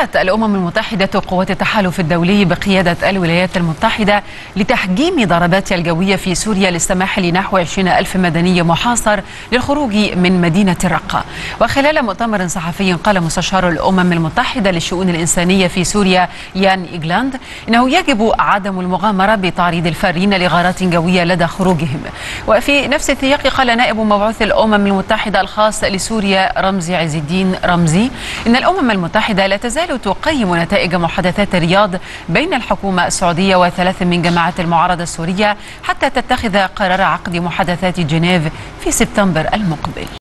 الأمم المتحدة قوات التحالف الدولي بقيادة الولايات المتحدة لتحجيم ضرباتها الجوية في سوريا للسماح لنحو 20 ألف مدني محاصر للخروج من مدينة الرقة. وخلال مؤتمر صحفي قال مستشار الأمم المتحدة للشؤون الإنسانية في سوريا يان إيجلاند إنه يجب عدم المغامرة بتعريض الفارين لغارات جوية لدى خروجهم. وفي نفس السياق قال نائب مبعوث الأمم المتحدة الخاص لسوريا رمزي عز الدين رمزي إن الأمم المتحدة لا تزال تقيم نتائج محادثات الرياض بين الحكومة السعودية وثلاث من جماعات المعارضة السورية حتى تتخذ قرار عقد محادثات جنيف في سبتمبر المقبل.